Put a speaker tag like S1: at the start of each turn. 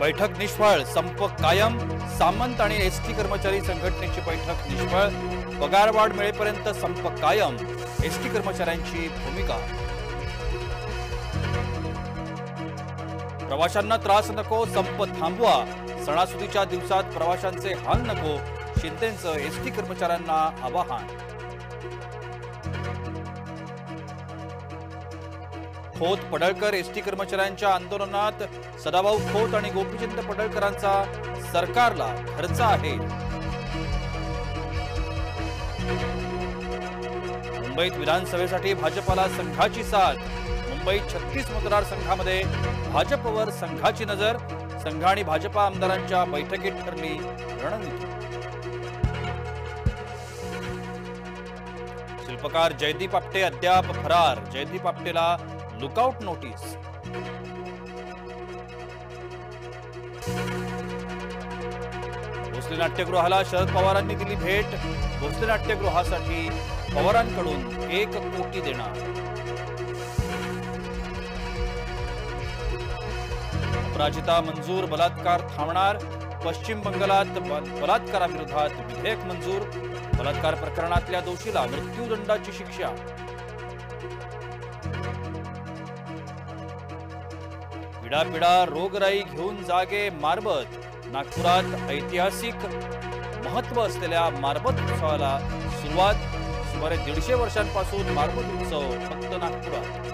S1: बैठक निष्फळ संप कायम सामंत आणि एस टी कर्मचारी संघटनेची बैठक निष्फळ पगारवाढ मिळेपर्यंत संप कायम एस टी कर्मचाऱ्यांची भूमिका. प्रवाशांना त्रास नको संप थांबवा सणासुदीच्या दिवसात प्रवाशांचे हाल नको शिंदेचं एस टी कर्मचाऱ्यांना आवाहन. खोत पडळकर एसटी कर्मचाऱ्यांच्या आंदोलनात सदाभाऊ खोत आणि गोपीचंद पडळकरांचा सरकारला खर्च आहे. मुंबईत विधानसभेसाठी भाजपाला संघाची साथ. मुंबईत छत्तीस मतदारसंघामध्ये भाजपवर संघाची नजर. संघ आणि भाजपा आमदारांच्या बैठकीत ठरली रणनीती. शिल्पकार जयदीप आपटे अद्याप फरार. जयदीप आपटेला लुकआउट नोटीस. भोसले नाट्यगृहाला शरद पवारांनी दिली भेट. भोसले नाट्यगृहासाठी पवारांकडून एक कोटी देणार. अपराजिता मंजूर बलात्कार थांबणार. पश्चिम बंगालात बलात्काराविरोधात विधेयक मंजूर. बलात्कार प्रकरणातल्या दोषीला मृत्यूदंडाची शिक्षा. पिढापिढा रोगराई घेऊन जागे मारबत. नागपुरात ऐतिहासिक महत्त्व असलेल्या मारबत उत्सवाला सुरुवात सुमारे दीडशे वर्षांपासून मारबत उत्सव फक्त नागपुरात.